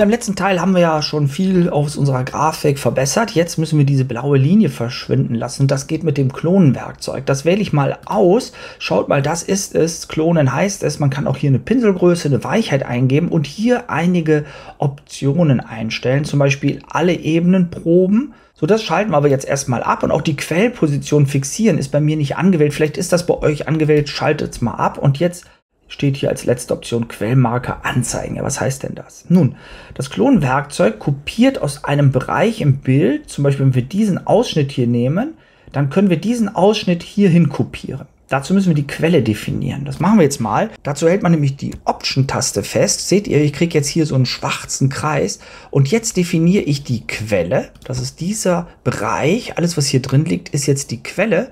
Ja, Im letzten Teil haben wir ja schon viel aus unserer Grafik verbessert. Jetzt müssen wir diese blaue Linie verschwinden lassen. Das geht mit dem Klonenwerkzeug. Das wähle ich mal aus. Schaut mal, das ist es. Klonen heißt es. Man kann auch hier eine Pinselgröße, eine Weichheit eingeben und hier einige Optionen einstellen. Zum Beispiel alle Ebenen proben. So, das schalten wir aber jetzt erstmal ab und auch die Quellposition fixieren ist bei mir nicht angewählt. Vielleicht ist das bei euch angewählt. Schaltet es mal ab und jetzt steht hier als letzte Option Quellmarker anzeigen. Ja, was heißt denn das? Nun, das Klonwerkzeug kopiert aus einem Bereich im Bild, zum Beispiel wenn wir diesen Ausschnitt hier nehmen, dann können wir diesen Ausschnitt hierhin kopieren. Dazu müssen wir die Quelle definieren. Das machen wir jetzt mal. Dazu hält man nämlich die Option-Taste fest. Seht ihr, ich kriege jetzt hier so einen schwarzen Kreis. Und jetzt definiere ich die Quelle. Das ist dieser Bereich. Alles, was hier drin liegt, ist jetzt die Quelle.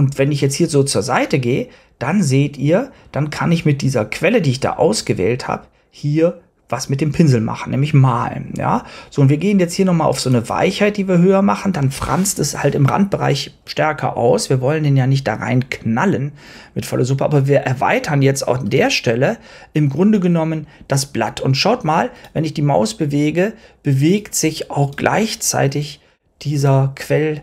Und wenn ich jetzt hier so zur Seite gehe, dann seht ihr, dann kann ich mit dieser Quelle, die ich da ausgewählt habe, hier was mit dem Pinsel machen, nämlich malen. Ja, so und wir gehen jetzt hier nochmal auf so eine Weichheit, die wir höher machen, dann franzt es halt im Randbereich stärker aus. Wir wollen den ja nicht da rein knallen mit voller Suppe, aber wir erweitern jetzt an der Stelle im Grunde genommen das Blatt. Und schaut mal, wenn ich die Maus bewege, bewegt sich auch gleichzeitig dieser Quell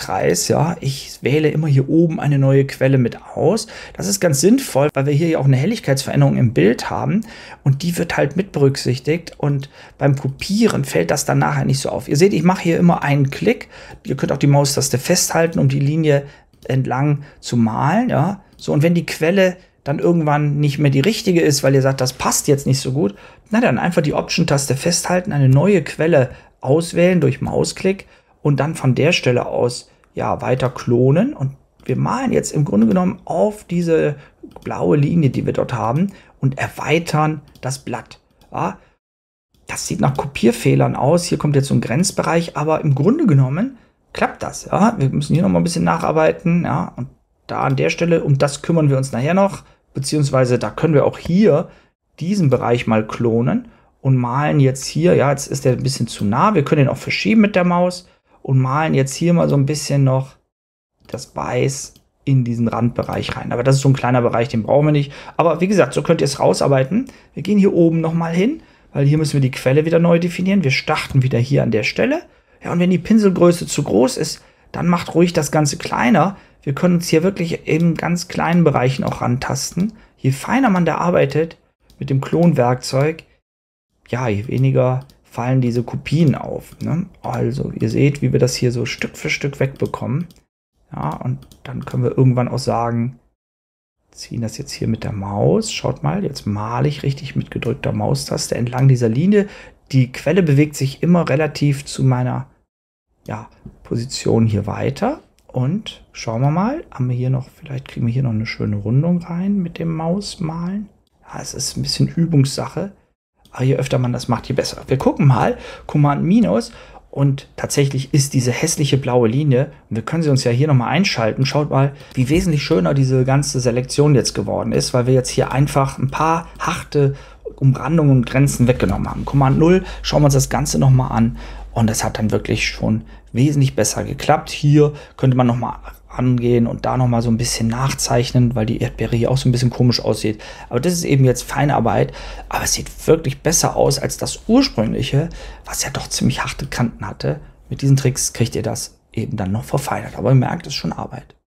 Kreis, ja, ich wähle immer hier oben eine neue Quelle mit aus. Das ist ganz sinnvoll, weil wir hier ja auch eine Helligkeitsveränderung im Bild haben und die wird halt mit berücksichtigt und beim Kopieren fällt das dann nachher nicht so auf. Ihr seht, ich mache hier immer einen Klick. Ihr könnt auch die Maustaste festhalten, um die Linie entlang zu malen, ja. So, und wenn die Quelle dann irgendwann nicht mehr die richtige ist, weil ihr sagt, das passt jetzt nicht so gut, na dann einfach die Option-Taste festhalten, eine neue Quelle auswählen durch Mausklick und dann von der Stelle aus ja weiter klonen und wir malen jetzt im Grunde genommen auf diese blaue Linie, die wir dort haben und erweitern das Blatt. Ja, das sieht nach Kopierfehlern aus. Hier kommt jetzt so ein Grenzbereich, aber im Grunde genommen klappt das. Ja, wir müssen hier noch mal ein bisschen nacharbeiten. Ja, und da an der Stelle, um das kümmern wir uns nachher noch, beziehungsweise da können wir auch hier diesen Bereich mal klonen und malen jetzt hier. Ja, jetzt ist der ein bisschen zu nah. Wir können ihn auch verschieben mit der Maus und malen jetzt hier mal so ein bisschen noch das Weiß in diesen Randbereich rein. Aber das ist so ein kleiner Bereich, den brauchen wir nicht. Aber wie gesagt, so könnt ihr es rausarbeiten. Wir gehen hier oben nochmal hin, weil hier müssen wir die Quelle wieder neu definieren. Wir starten wieder hier an der Stelle. Ja, und wenn die Pinselgröße zu groß ist, dann macht ruhig das Ganze kleiner. Wir können uns hier wirklich in ganz kleinen Bereichen auch rantasten. Je feiner man da arbeitet mit dem Klonwerkzeug, ja, je weniger fallen diese Kopien auf. Ne? Also ihr seht, wie wir das hier so Stück für Stück wegbekommen. Ja, und dann können wir irgendwann auch sagen, ziehen das jetzt hier mit der Maus. Schaut mal, jetzt male ich richtig mit gedrückter Maustaste entlang dieser Linie. Die Quelle bewegt sich immer relativ zu meiner ja, Position hier weiter. Und schauen wir mal, haben wir hier noch, vielleicht kriegen wir hier noch eine schöne Rundung rein mit dem Mausmalen. Ja, es ist ein bisschen Übungssache. Aber je öfter man das macht, je besser. Wir gucken mal, Command Minus und tatsächlich ist diese hässliche blaue Linie, wir können sie uns ja hier nochmal einschalten, schaut mal, wie wesentlich schöner diese ganze Selektion jetzt geworden ist, weil wir jetzt hier einfach ein paar harte Umrandungen und Grenzen weggenommen haben. Command 0, schauen wir uns das Ganze nochmal an und das hat dann wirklich schon wesentlich besser geklappt. Hier könnte man nochmal angehen und da nochmal so ein bisschen nachzeichnen, weil die Erdbeere hier auch so ein bisschen komisch aussieht. Aber das ist eben jetzt Feinarbeit, aber es sieht wirklich besser aus als das ursprüngliche, was ja doch ziemlich harte Kanten hatte. Mit diesen Tricks kriegt ihr das eben dann noch verfeinert. Aber ihr merkt, es ist schon Arbeit.